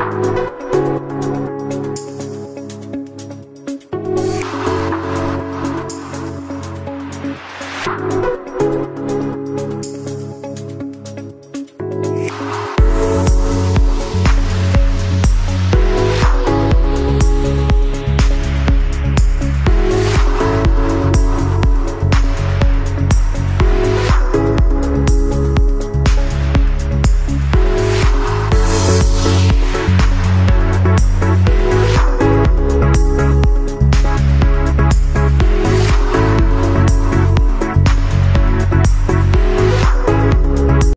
you